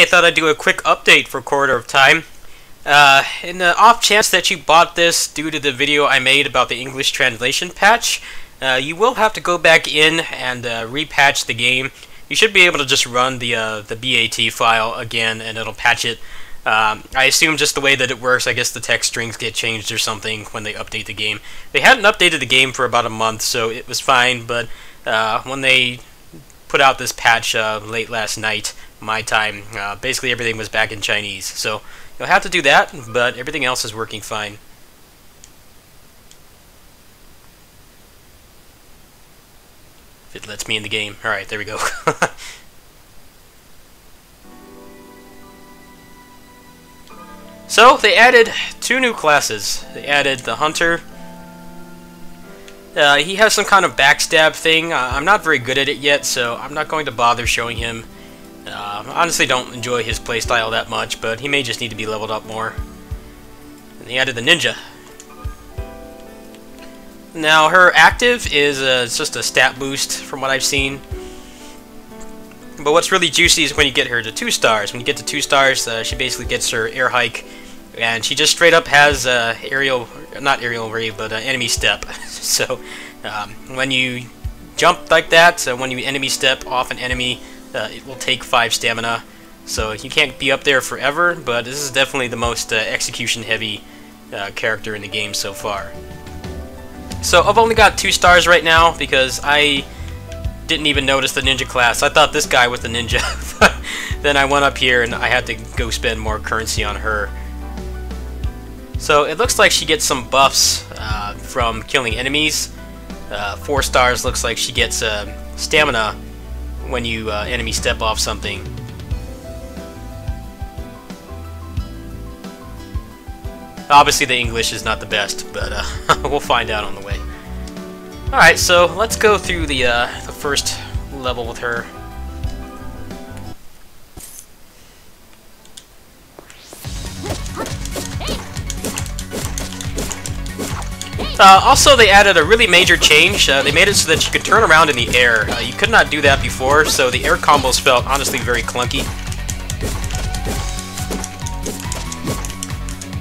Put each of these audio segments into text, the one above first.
I thought I'd do a quick update for Corridor of Time. Uh, in the off chance that you bought this due to the video I made about the English translation patch, uh, you will have to go back in and uh, repatch the game. You should be able to just run the uh, the BAT file again and it'll patch it. Um, I assume just the way that it works, I guess the text strings get changed or something when they update the game. They hadn't updated the game for about a month, so it was fine, but uh, when they put out this patch uh, late last night, my time. Uh, basically, everything was back in Chinese. So you'll have to do that, but everything else is working fine. If it lets me in the game. Alright, there we go. so, they added two new classes. They added the Hunter. Uh, he has some kind of backstab thing. Uh, I'm not very good at it yet, so I'm not going to bother showing him uh, honestly don't enjoy his playstyle that much, but he may just need to be leveled up more. And he added the ninja. Now, her active is uh, just a stat boost from what I've seen. But what's really juicy is when you get her to 2 stars. When you get to 2 stars, uh, she basically gets her air hike, and she just straight up has uh, aerial, not aerial rave, but uh, enemy step. so, um, when you jump like that, so when you enemy step off an enemy, uh, it will take 5 stamina, so you can't be up there forever, but this is definitely the most uh, execution-heavy uh, character in the game so far. So I've only got 2 stars right now, because I didn't even notice the ninja class. I thought this guy was the ninja. then I went up here and I had to go spend more currency on her. So it looks like she gets some buffs uh, from killing enemies. Uh, four stars looks like she gets uh, stamina when you uh, enemy step off something. Obviously the English is not the best, but uh, we'll find out on the way. Alright, so let's go through the, uh, the first level with her. Uh, also, they added a really major change. Uh, they made it so that you could turn around in the air. Uh, you could not do that before, so the air combos felt honestly very clunky.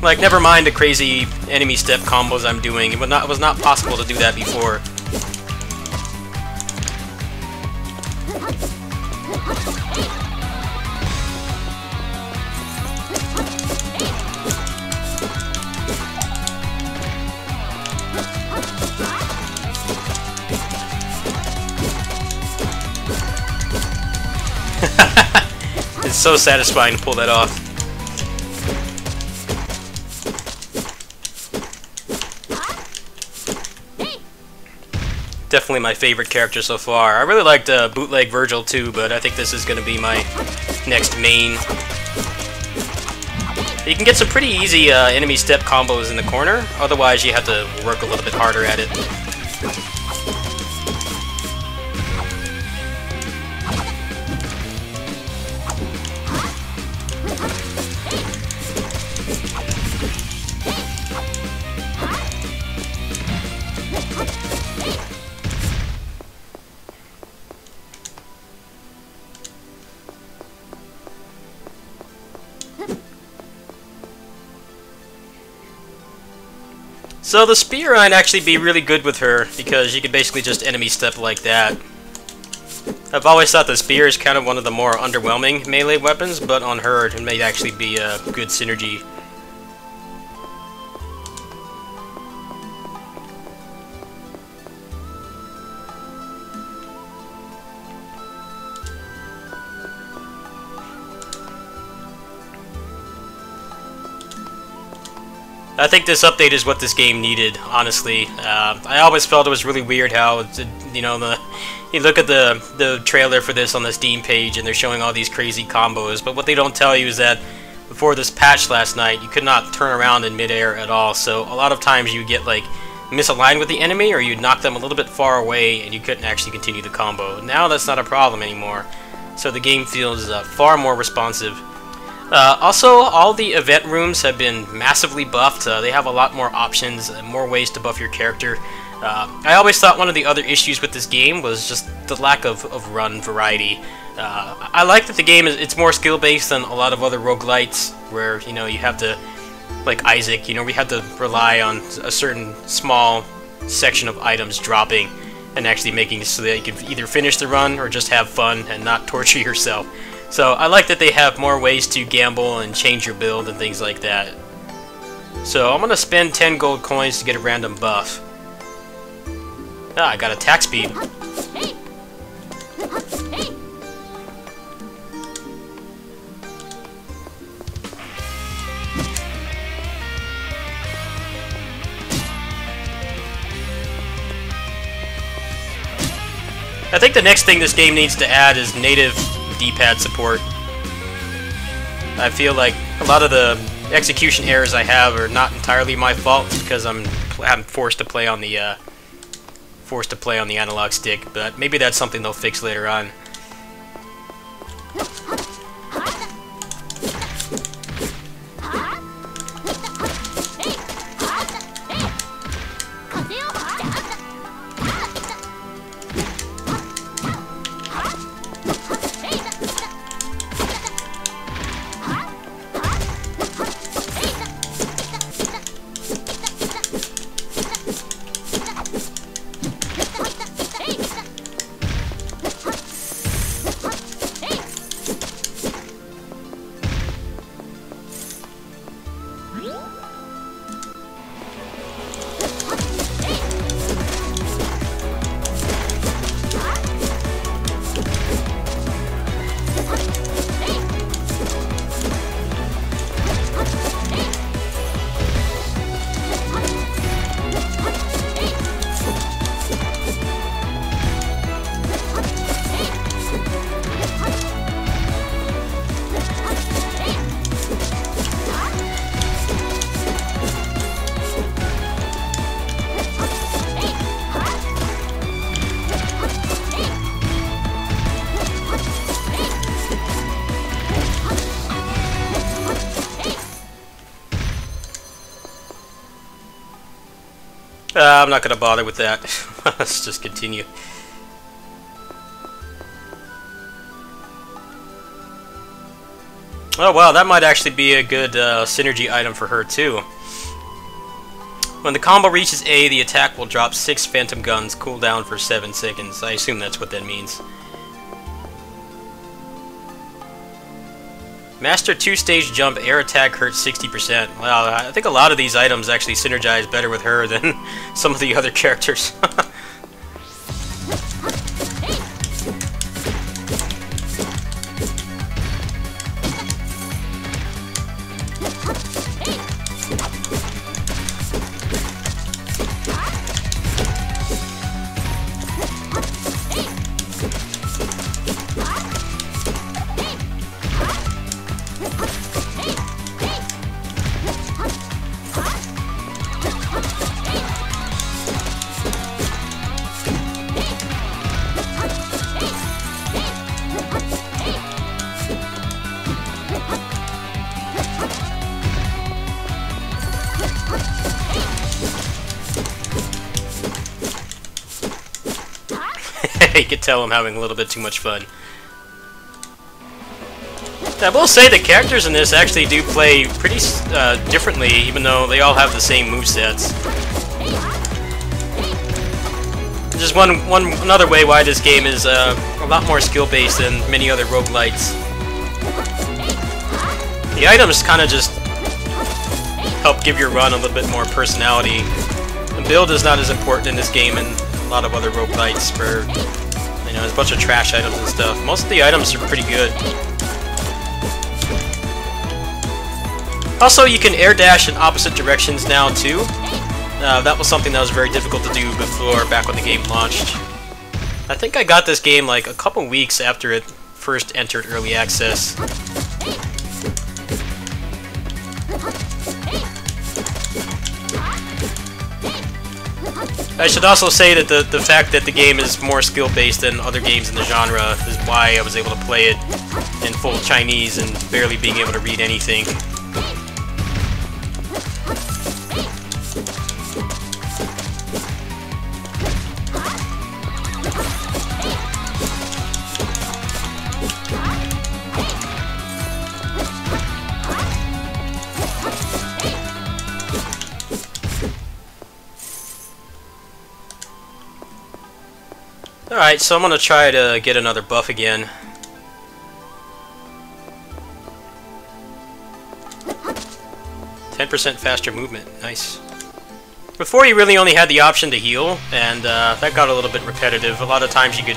Like, never mind the crazy enemy step combos I'm doing. It was not, it was not possible to do that before. So satisfying to pull that off. Definitely my favorite character so far. I really liked uh, Bootleg Virgil too, but I think this is going to be my next main. You can get some pretty easy uh, enemy step combos in the corner, otherwise you have to work a little bit harder at it. So the spear might actually be really good with her, because you can basically just enemy step like that. I've always thought the spear is kind of one of the more underwhelming melee weapons, but on her it may actually be a good synergy. I think this update is what this game needed, honestly. Uh, I always felt it was really weird how, you know, the you look at the, the trailer for this on the Steam page and they're showing all these crazy combos, but what they don't tell you is that before this patch last night, you could not turn around in midair at all, so a lot of times you get, like, misaligned with the enemy, or you'd knock them a little bit far away and you couldn't actually continue the combo. Now that's not a problem anymore, so the game feels uh, far more responsive uh, also, all the event rooms have been massively buffed. Uh, they have a lot more options, and more ways to buff your character. Uh, I always thought one of the other issues with this game was just the lack of, of run variety. Uh, I like that the game is it's more skill based than a lot of other roguelites where you know you have to like Isaac, you know, we have to rely on a certain small section of items dropping and actually making it so that you can either finish the run or just have fun and not torture yourself. So I like that they have more ways to gamble and change your build and things like that. So I'm gonna spend 10 gold coins to get a random buff. Ah, I got attack speed. I think the next thing this game needs to add is native D-pad support. I feel like a lot of the execution errors I have are not entirely my fault because I'm I'm forced to play on the uh, forced to play on the analog stick, but maybe that's something they'll fix later on. Uh, I'm not going to bother with that. Let's just continue. Oh wow, that might actually be a good uh, synergy item for her too. When the combo reaches A, the attack will drop 6 phantom guns, cooldown for 7 seconds. I assume that's what that means. Master 2-stage jump, air attack hurts 60%. Wow, I think a lot of these items actually synergize better with her than some of the other characters. you could tell I'm having a little bit too much fun. I will say the characters in this actually do play pretty uh, differently, even though they all have the same movesets. Just one, one another way why this game is uh, a lot more skill-based than many other roguelites. The items kind of just help give your run a little bit more personality. The build is not as important in this game and a lot of other roguelites for, you know, there's a bunch of trash items and stuff. Most of the items are pretty good. Also, you can air dash in opposite directions now, too. Uh, that was something that was very difficult to do before, back when the game launched. I think I got this game like a couple weeks after it first entered early access. I should also say that the, the fact that the game is more skill-based than other games in the genre is why I was able to play it in full Chinese and barely being able to read anything. Alright, so I'm gonna try to get another buff again. Ten percent faster movement, nice. Before you really only had the option to heal, and uh, that got a little bit repetitive. A lot of times you could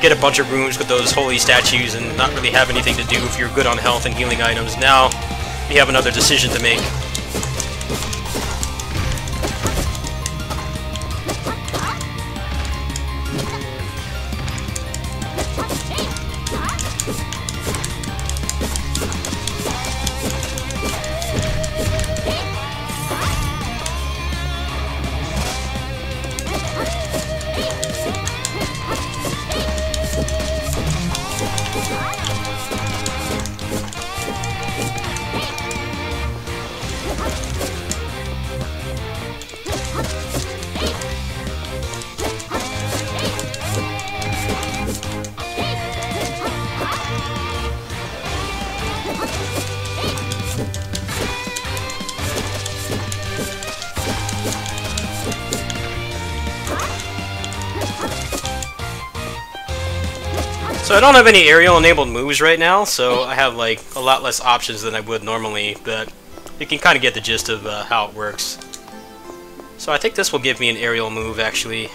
get a bunch of rooms with those holy statues and not really have anything to do if you're good on health and healing items. Now, you have another decision to make. So I don't have any aerial enabled moves right now, so I have like a lot less options than I would normally, but you can kind of get the gist of uh, how it works. So I think this will give me an aerial move actually.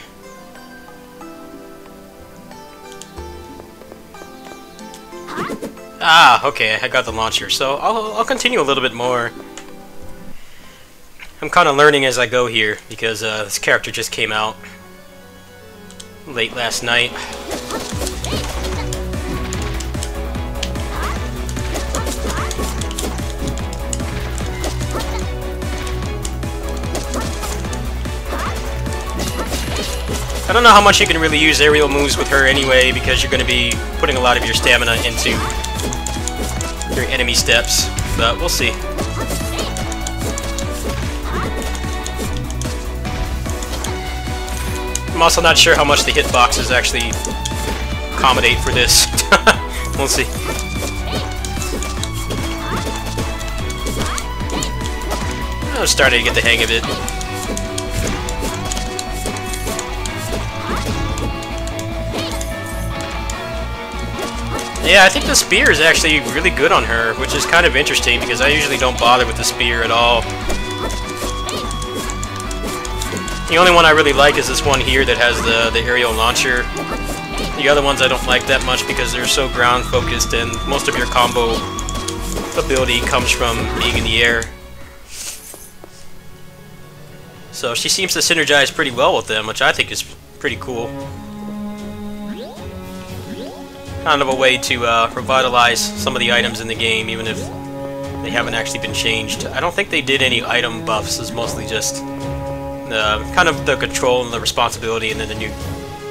Ah, okay, I got the launcher, so I'll, I'll continue a little bit more. I'm kind of learning as I go here, because uh, this character just came out late last night. I don't know how much you can really use aerial moves with her anyway, because you're going to be putting a lot of your stamina into your enemy steps, but we'll see. I'm also not sure how much the hitboxes actually accommodate for this. we'll see. I'm starting to get the hang of it. Yeah, I think the spear is actually really good on her, which is kind of interesting because I usually don't bother with the spear at all. The only one I really like is this one here that has the, the aerial launcher. The other ones I don't like that much because they're so ground focused and most of your combo ability comes from being in the air. So she seems to synergize pretty well with them, which I think is pretty cool kind of a way to uh, revitalize some of the items in the game, even if they haven't actually been changed. I don't think they did any item buffs, it's mostly just uh, kind of the control and the responsibility, and then the new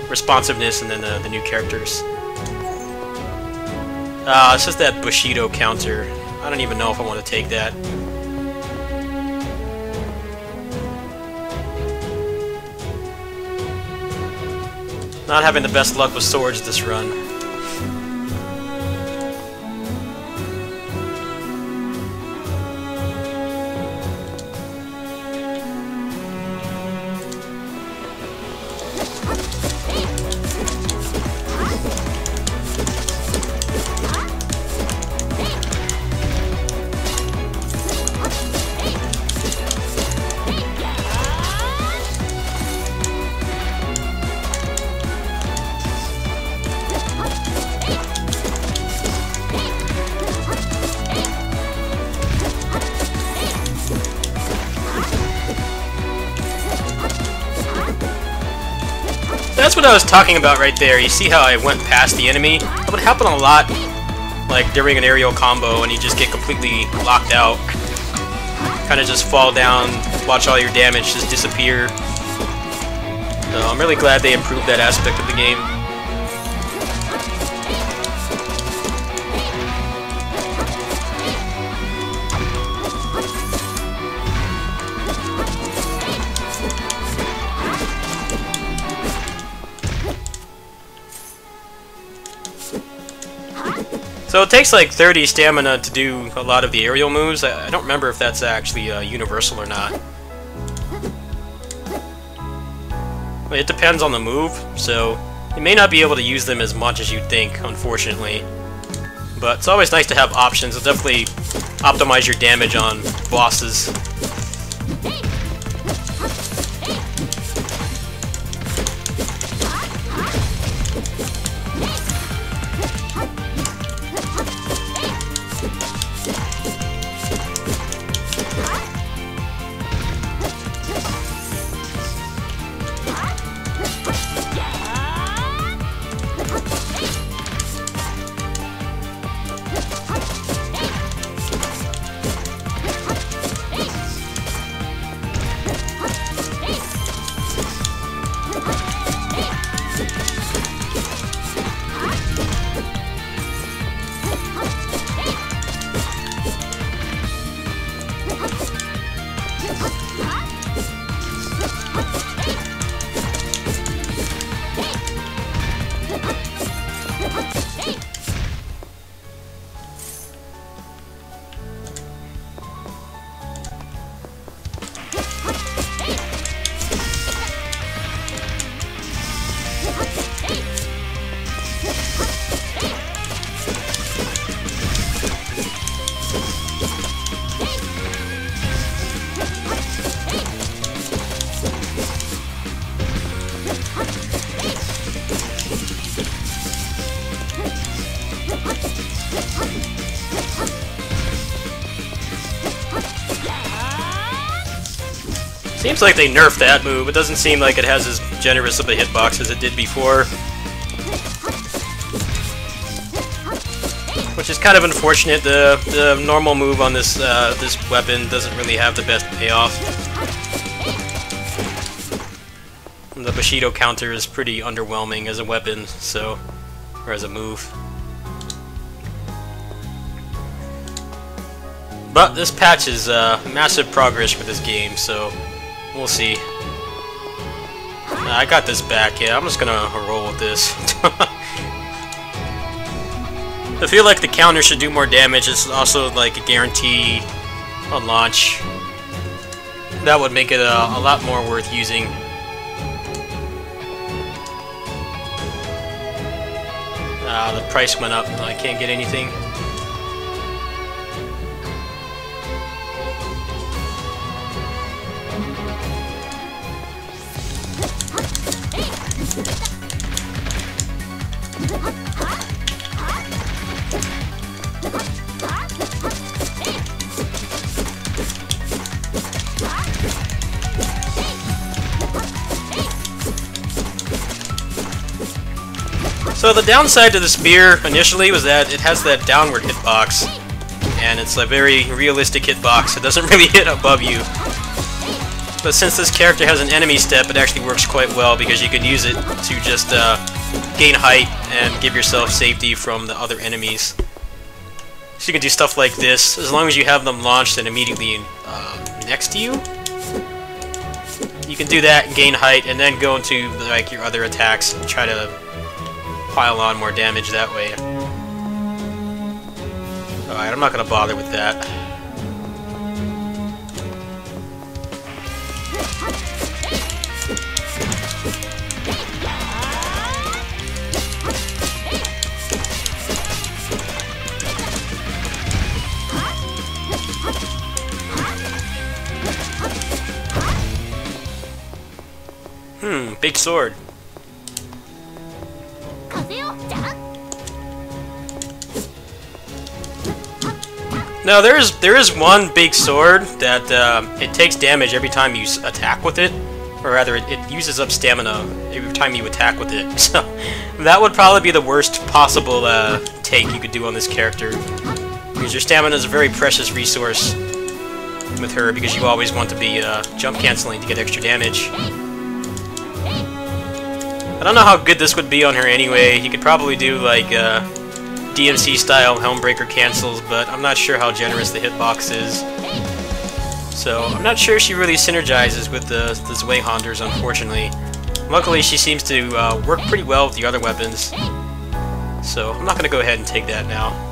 responsiveness, and then the, the new characters. Uh, it's just that Bushido counter. I don't even know if I want to take that. Not having the best luck with swords this run. That's what I was talking about right there. You see how I went past the enemy? That would happen a lot, like, during an aerial combo, and you just get completely locked out. Kind of just fall down, watch all your damage just disappear. So I'm really glad they improved that aspect of the game. So it takes like 30 stamina to do a lot of the aerial moves. I, I don't remember if that's actually uh, universal or not. It depends on the move, so You may not be able to use them as much as you'd think, unfortunately. But it's always nice to have options. It'll definitely optimize your damage on bosses. Seems like they nerfed that move. It doesn't seem like it has as generous of a hitbox as it did before. Which is kind of unfortunate. The the normal move on this uh, this weapon doesn't really have the best payoff. The Bushido counter is pretty underwhelming as a weapon, so or as a move. But this patch is uh, massive progress for this game, so We'll see. I got this back, yeah. I'm just gonna roll with this. I feel like the counter should do more damage. It's also like a guarantee on launch. That would make it a, a lot more worth using. Ah, the price went up. I can't get anything. So the downside to the spear initially was that it has that downward hitbox, and it's a very realistic hitbox. It doesn't really hit above you. But since this character has an enemy step, it actually works quite well because you can use it to just uh, gain height and give yourself safety from the other enemies. So you can do stuff like this, as long as you have them launched and immediately uh, next to you. You can do that gain height, and then go into like your other attacks and try to pile on more damage that way. Alright, I'm not gonna bother with that. Hmm, big sword. No, there is there is one big sword that uh, it takes damage every time you attack with it, or rather, it, it, uses up stamina every time you attack with it. So that would probably be the worst possible uh, take you could do on this character, because your stamina is a very precious resource with her, because you always want to be uh, jump canceling to get extra damage. I don't know how good this would be on her anyway. You could probably do like uh, DMC style Helmbreaker cancels, but I'm not sure how generous the hitbox is. So I'm not sure she really synergizes with the, the Zweihanders, unfortunately. Luckily, she seems to uh, work pretty well with the other weapons. So I'm not going to go ahead and take that now.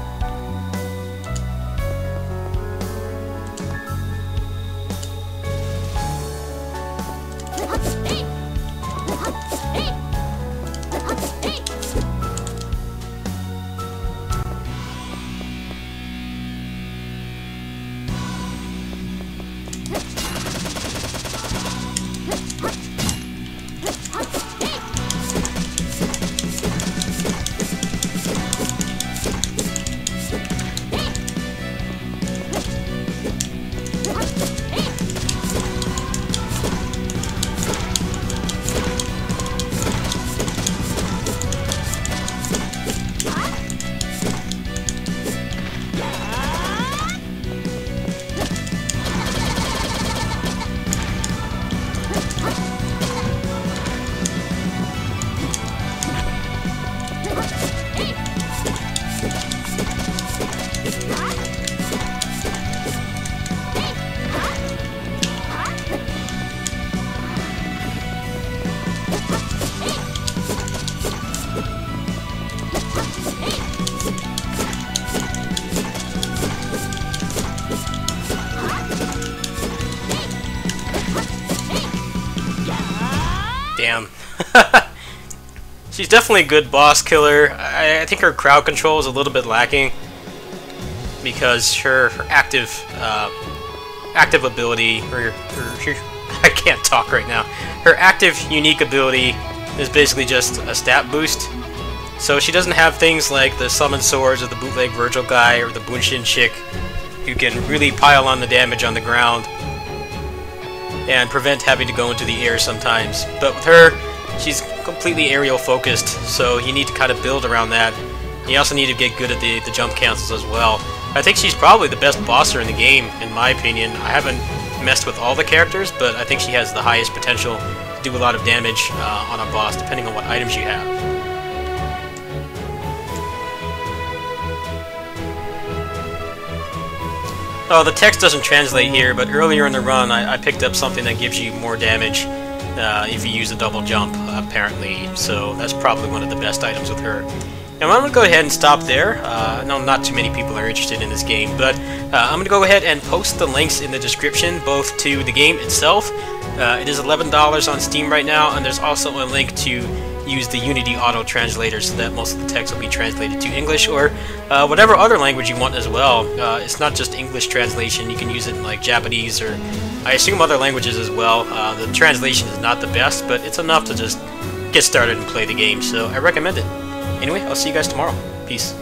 She's definitely a good boss killer. I, I, think her crowd control is a little bit lacking because her, her active uh, active ability, or her, I can't talk right now. Her active unique ability is basically just a stat boost. So she doesn't have things like the summon swords or the bootleg Virgil guy or the Bunshin chick who can really pile on the damage on the ground and prevent having to go into the air sometimes. But with her, she's completely aerial focused, so you need to kind of build around that. You also need to get good at the, the jump cancels as well. I think she's probably the best bosser in the game, in my opinion. I haven't messed with all the characters, but I think she has the highest potential to do a lot of damage uh, on a boss, depending on what items you have. Oh, the text doesn't translate here, but earlier in the run I, I picked up something that gives you more damage uh, if you use a double jump, apparently, so that's probably one of the best items with her. And I'm going to go ahead and stop there. Uh, no, not too many people are interested in this game, but uh, I'm going to go ahead and post the links in the description, both to the game itself. Uh, it is $11 on Steam right now, and there's also a link to use the Unity auto translator so that most of the text will be translated to English or uh, whatever other language you want as well. Uh, it's not just English translation, you can use it in like Japanese or I assume other languages as well. Uh, the translation is not the best, but it's enough to just get started and play the game, so I recommend it. Anyway, I'll see you guys tomorrow. Peace.